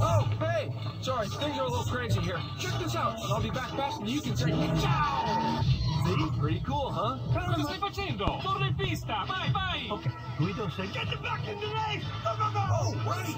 Oh, hey! Sorry, things are a little crazy here. Check this out, and I'll be back fast and you can say ciao! See? Pretty cool, huh? Cosa stai facendo? Torre in pista! Vai, vai! Okay, Guido said, get the back in the race! Go, go, go! Oh, wait!